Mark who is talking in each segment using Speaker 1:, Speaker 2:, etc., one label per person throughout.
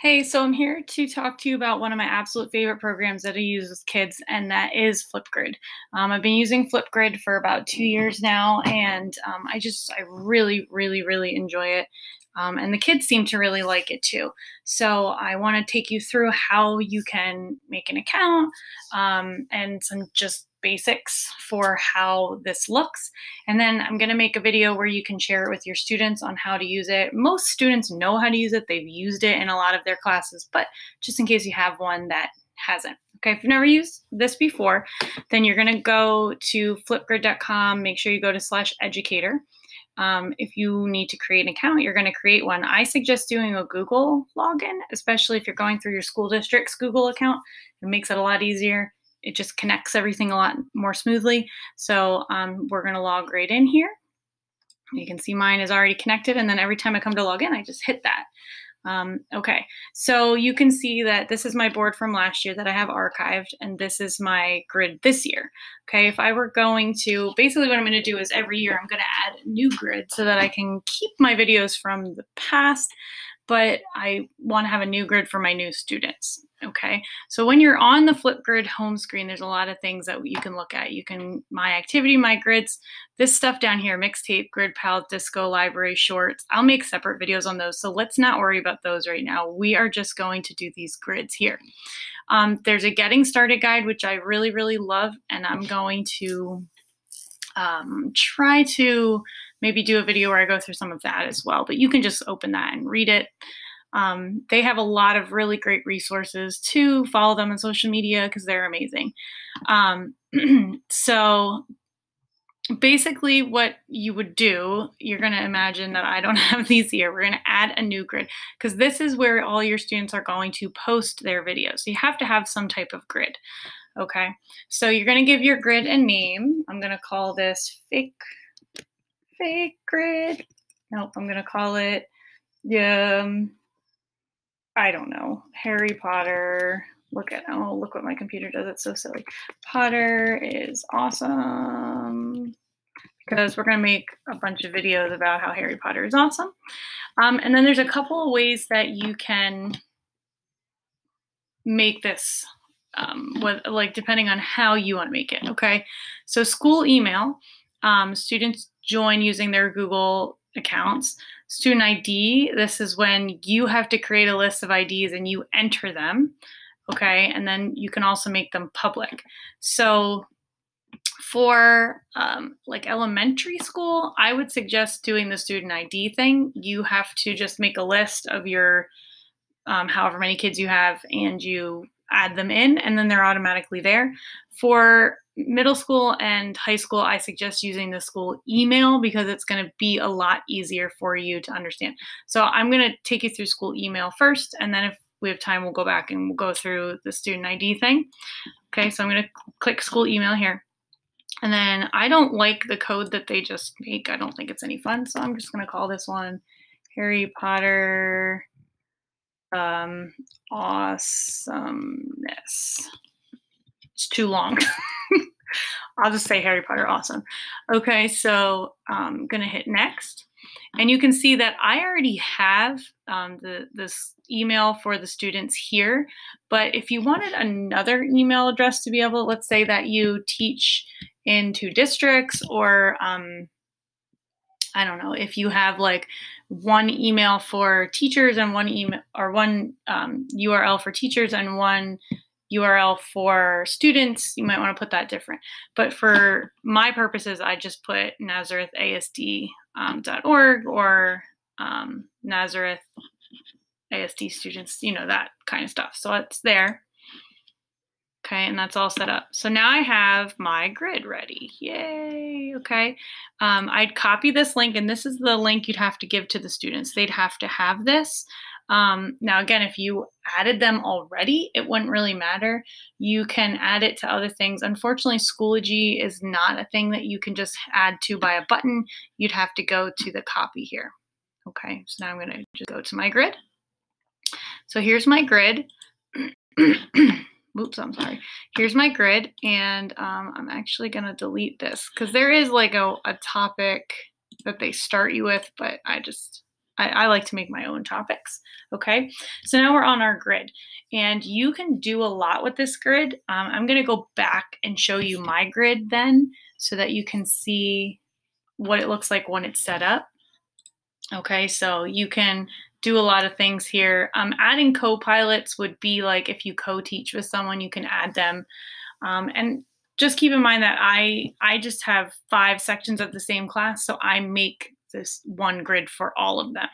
Speaker 1: Hey, so I'm here to talk to you about one of my absolute favorite programs that I use with kids, and that is Flipgrid. Um, I've been using Flipgrid for about two years now, and um, I just, I really, really, really enjoy it. Um, and the kids seem to really like it too. So I want to take you through how you can make an account um, and some just basics for how this looks. And then I'm going to make a video where you can share it with your students on how to use it. Most students know how to use it. They've used it in a lot of their classes, but just in case you have one that hasn't. Okay, if you've never used this before, then you're going to go to flipgrid.com. Make sure you go to slash educator. Um, if you need to create an account, you're going to create one. I suggest doing a Google login, especially if you're going through your school district's Google account. It makes it a lot easier it just connects everything a lot more smoothly. So um, we're going to log right in here. You can see mine is already connected, and then every time I come to log in, I just hit that. Um, okay, so you can see that this is my board from last year that I have archived, and this is my grid this year. Okay, if I were going to, basically what I'm going to do is every year I'm going to add a new grid so that I can keep my videos from the past, but I want to have a new grid for my new students. Okay, so when you're on the Flipgrid home screen, there's a lot of things that you can look at. You can my activity, my grids, this stuff down here, mixtape, grid pal, disco, library, shorts. I'll make separate videos on those, so let's not worry about those right now. We are just going to do these grids here. Um, there's a getting started guide, which I really, really love, and I'm going to um, try to maybe do a video where I go through some of that as well, but you can just open that and read it. Um, they have a lot of really great resources to follow them on social media because they're amazing. Um, so basically what you would do, you're going to imagine that I don't have these here. We're going to add a new grid because this is where all your students are going to post their videos. So you have to have some type of grid. Okay, so you're going to give your grid a name. I'm going to call this fake, grid. Nope, I'm to call it um, I don't know, Harry Potter. Look at oh, look what my computer does. It's so silly. Potter is awesome because we're going to make a bunch of videos about how Harry Potter is awesome. Um, and then there's a couple of ways that you can make this, um, with, like depending on how you want to make it. Okay, so school email, um, students join using their Google accounts. Student ID, this is when you have to create a list of IDs and you enter them. Okay, and then you can also make them public. So for um, like elementary school, I would suggest doing the student ID thing. You have to just make a list of your um, however many kids you have and you add them in and then they're automatically there. For middle school and high school, I suggest using the school email because it's going to be a lot easier for you to understand. So I'm going to take you through school email first, and then if we have time, we'll go back and we'll go through the student ID thing. Okay, so I'm going to click school email here. And then I don't like the code that they just make. I don't think it's any fun. So I'm just going to call this one Harry Potter um, awesomeness. It's too long. I'll just say Harry Potter awesome. Okay, so I'm gonna hit next. And you can see that I already have um, the this email for the students here. But if you wanted another email address to be able, let's say that you teach in two districts or um, I don't know, if you have like one email for teachers and one email or one um, URL for teachers and one URL for students, you might want to put that different. But for my purposes, I just put nazarethaSD.org um, or um, Nazareth ASD students, you know, that kind of stuff. So it's there. Okay, and that's all set up. So now I have my grid ready. Yay, okay. Um, I'd copy this link, and this is the link you'd have to give to the students. They'd have to have this. Um, now, again, if you added them already, it wouldn't really matter. You can add it to other things. Unfortunately, Schoology is not a thing that you can just add to by a button. You'd have to go to the copy here. Okay, so now I'm going to just go to my grid. So here's my grid. Oops, I'm sorry. Here's my grid, and um, I'm actually going to delete this because there is like a, a topic that they start you with, but I just I, I, like to make my own topics. Okay, so now we're on our grid, and you can do a lot with this grid. Um, I'm going to go back and show you my grid then so that you can see what it looks like when it's set up. Okay, so you can do a lot of things here. Um, adding co-pilots would be like if you co-teach with someone, you can add them. Um, and just keep in mind that I I just have five sections of the same class, so I make this one grid for all of them.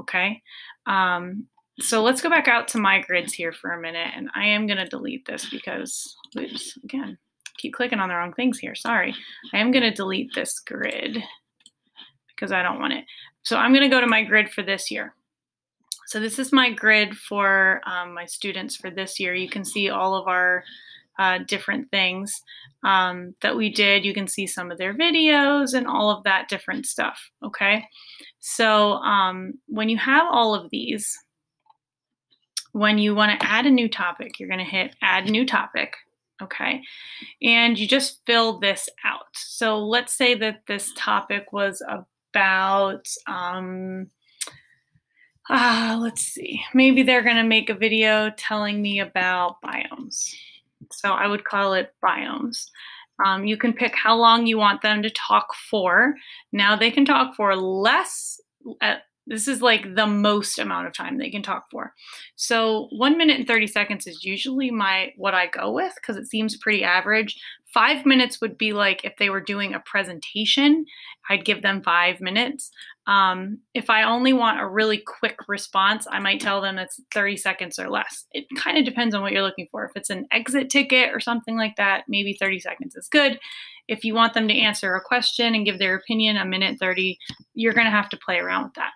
Speaker 1: Okay. Um, so let's go back out to my grids here for a minute, and I am going to delete this because, oops, again, keep clicking on the wrong things here. Sorry. I am going to delete this grid because I don't want it. So I'm going to go to my grid for this year. So this is my grid for um, my students for this year. You can see all of our uh, different things um, that we did. You can see some of their videos and all of that different stuff. Okay. So um, when you have all of these, when you want to add a new topic, you're going to hit add new topic. Okay. And you just fill this out. So let's say that this topic was about, um, uh, let's see, maybe they're going to make a video telling me about biomes. So I would call it biomes. Um, you can pick how long you want them to talk for. Now they can talk for less. Uh, this is like the most amount of time they can talk for. So one minute and 30 seconds is usually my what I go with because it seems pretty average. Five minutes would be like if they were doing a presentation, I'd give them five minutes. Um, if I only want a really quick response, I might tell them it's 30 seconds or less. It kind of depends on what you're looking for. If it's an exit ticket or something like that, maybe 30 seconds is good. If you want them to answer a question and give their opinion, a minute 30, you're going to have to play around with that.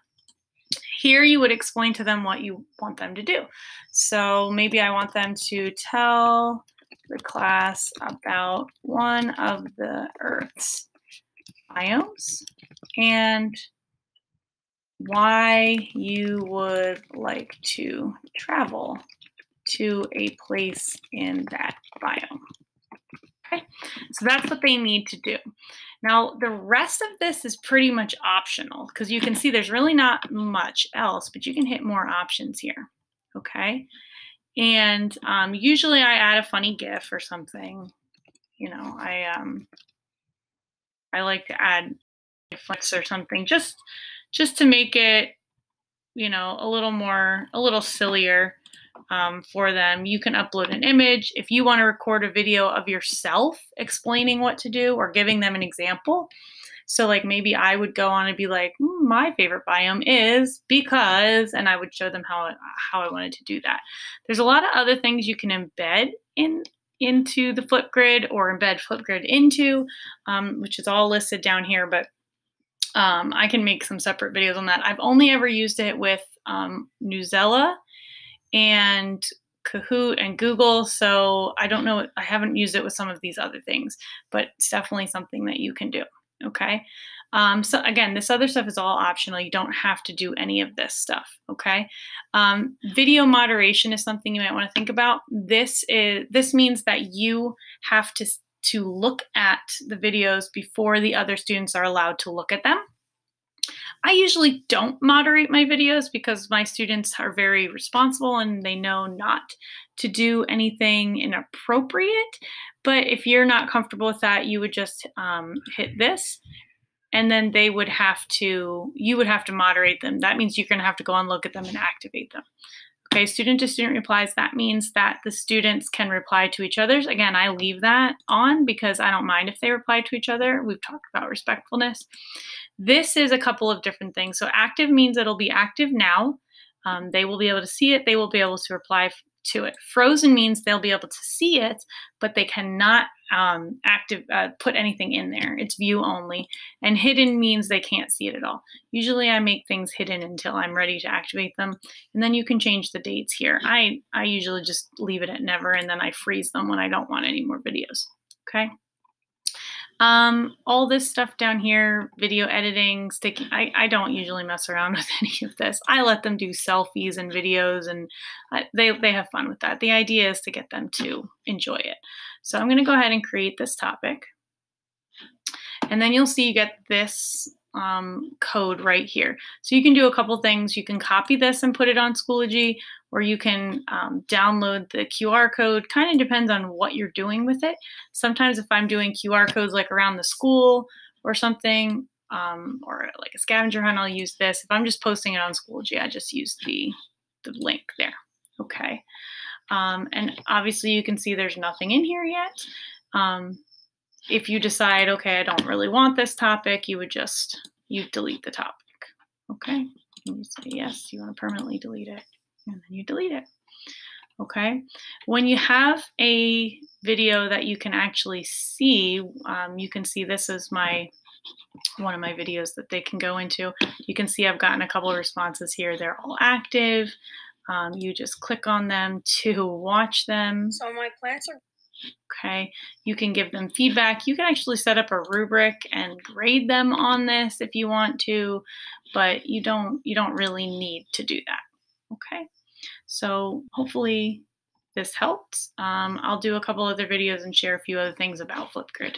Speaker 1: Here, you would explain to them what you want them to do. So maybe I want them to tell the class about one of the Earth's biomes and why you would like to travel to a place in that biome. Okay, so that's what they need to do. Now, the rest of this is pretty much optional because you can see there's really not much else, but you can hit more options here. Okay, and um, usually I add a funny GIF or something. You know, I um, I like to add flex or something just just to make it, you know, a little more, a little sillier um, for them. You can upload an image. If you want to record a video of yourself explaining what to do or giving them an example. So, like, maybe I would go on and be like, mm, my favorite biome is because, and I would show them how, how I wanted to do that. There's a lot of other things you can embed in into the Flipgrid or embed Flipgrid into, um, which is all listed down here. But um, I can make some separate videos on that. I've only ever used it with um, Newsela and Kahoot and Google, so I don't know. I haven't used it with some of these other things, but it's definitely something that you can do. Okay. Um, so again, this other stuff is all optional. You don't have to do any of this stuff. Okay. Um, video moderation is something you might want to think about. This is this means that you have to to look at the videos before the other students are allowed to look at them. I usually don't moderate my videos because my students are very responsible and they know not to do anything inappropriate. But if you're not comfortable with that, you would just um, hit this and then they would have to, you would have to moderate them. That means you're going to have to go and look at them and activate them. Okay, student to student replies, that means that the students can reply to each other's. Again, I leave that on because I don't mind if they reply to each other. We've talked about respectfulness. This is a couple of different things. So active means it'll be active now. Um, they will be able to see it. They will be able to reply to it. Frozen means they'll be able to see it, but they cannot um, active uh, put anything in there. It's view only. And hidden means they can't see it at all. Usually, I make things hidden until I'm ready to activate them, and then you can change the dates here. I I usually just leave it at never, and then I freeze them when I don't want any more videos. Okay. Um, all this stuff down here, video editing, sticking, I, I don't usually mess around with any of this. I let them do selfies and videos and I, they, they have fun with that. The idea is to get them to enjoy it. So I'm going to go ahead and create this topic. And then you'll see you get this um, code right here. So you can do a couple things. You can copy this and put it on Schoology, or you can um, download the QR code. Kind of depends on what you're doing with it. Sometimes if I'm doing QR codes like around the school or something, um, or like a scavenger hunt, I'll use this. If I'm just posting it on Schoology, I just use the, the link there. Okay. Um, and obviously you can see there's nothing in here yet. Um, if you decide, okay, I don't really want this topic, you would just, you delete the topic. Okay. And you say, yes, you want to permanently delete it. And then you delete it. Okay. When you have a video that you can actually see, um, you can see this is my one of my videos that they can go into. You can see I've gotten a couple of responses here. They're all active. Um, you just click on them to watch them.
Speaker 2: So my plants are
Speaker 1: Okay, you can give them feedback. You can actually set up a rubric and grade them on this if you want to, but you don't you don't really need to do that. Okay, so hopefully this helped. Um, I'll do a couple other videos and share a few other things about Flipgrid.